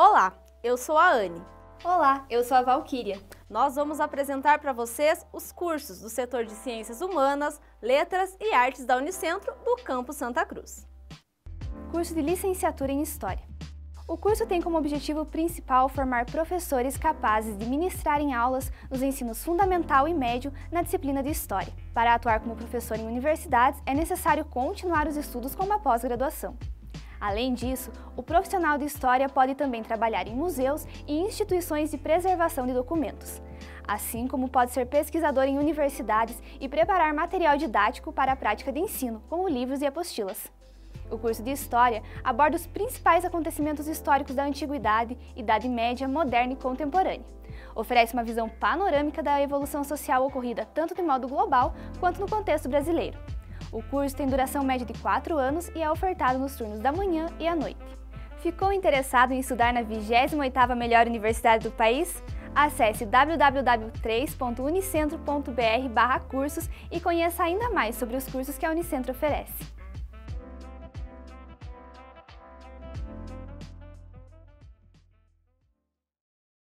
Olá, eu sou a Anne. Olá, eu sou a Valquíria. Nós vamos apresentar para vocês os cursos do setor de Ciências Humanas, Letras e Artes da Unicentro do Campo Santa Cruz. Curso de Licenciatura em História. O curso tem como objetivo principal formar professores capazes de ministrarem aulas nos ensinos fundamental e médio na disciplina de História. Para atuar como professor em universidades, é necessário continuar os estudos com uma pós-graduação. Além disso, o profissional de história pode também trabalhar em museus e instituições de preservação de documentos, assim como pode ser pesquisador em universidades e preparar material didático para a prática de ensino, como livros e apostilas. O curso de História aborda os principais acontecimentos históricos da Antiguidade, Idade Média, Moderna e Contemporânea. Oferece uma visão panorâmica da evolução social ocorrida tanto de modo global quanto no contexto brasileiro. O curso tem duração média de 4 anos e é ofertado nos turnos da manhã e à noite. Ficou interessado em estudar na 28ª melhor universidade do país? Acesse www.3.unicentro.br/cursos e conheça ainda mais sobre os cursos que a Unicentro oferece.